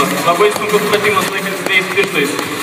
sutikimas. Labai sunkus patimas laikant dviejais pirštais.